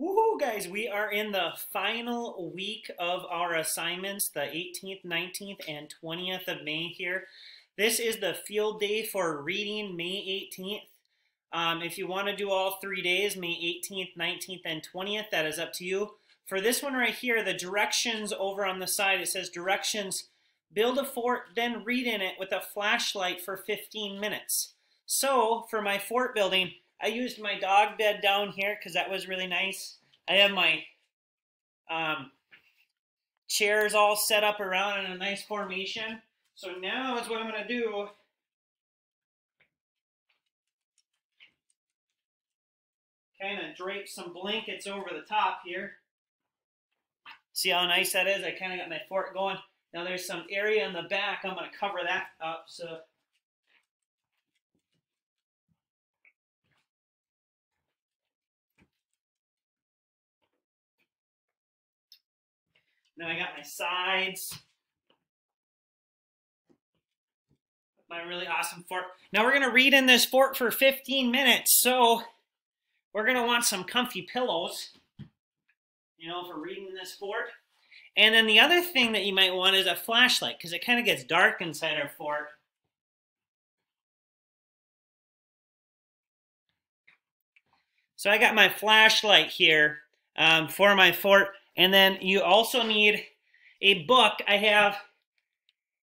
Woohoo, guys, we are in the final week of our assignments, the 18th, 19th, and 20th of May here. This is the field day for reading May 18th. Um, if you want to do all three days, May 18th, 19th, and 20th, that is up to you. For this one right here, the directions over on the side, it says directions, build a fort, then read in it with a flashlight for 15 minutes. So, for my fort building, I used my dog bed down here because that was really nice. I have my um, chairs all set up around in a nice formation. So now is what I'm going to do. Kind of drape some blankets over the top here. See how nice that is? I kind of got my fort going. Now there's some area in the back. I'm going to cover that up. So Then I got my sides. My really awesome fort. Now we're going to read in this fort for 15 minutes. So we're going to want some comfy pillows, you know, for reading in this fort. And then the other thing that you might want is a flashlight because it kind of gets dark inside our fort. So I got my flashlight here um, for my fort. And then you also need a book. I have,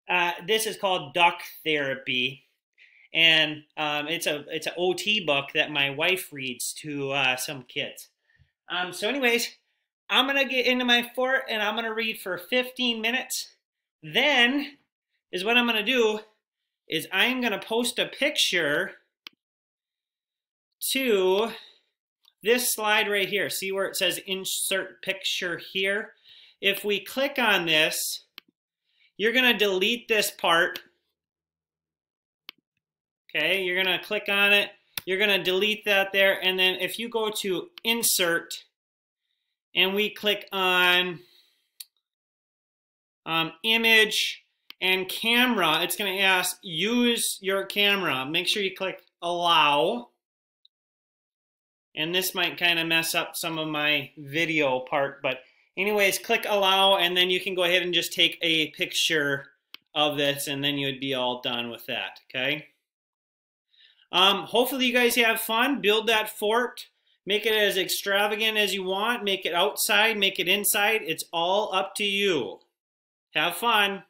uh, this is called Duck Therapy. And um, it's a it's an OT book that my wife reads to uh, some kids. Um, so anyways, I'm going to get into my fort and I'm going to read for 15 minutes. Then is what I'm going to do is I'm going to post a picture to this slide right here, see where it says insert picture here? If we click on this, you're going to delete this part. Okay, you're going to click on it. You're going to delete that there. And then if you go to insert and we click on um, image and camera, it's going to ask use your camera. Make sure you click allow. And this might kind of mess up some of my video part, but anyways, click allow and then you can go ahead and just take a picture of this and then you would be all done with that, okay? Um, hopefully you guys have fun. Build that fort. Make it as extravagant as you want. Make it outside, make it inside. It's all up to you. Have fun.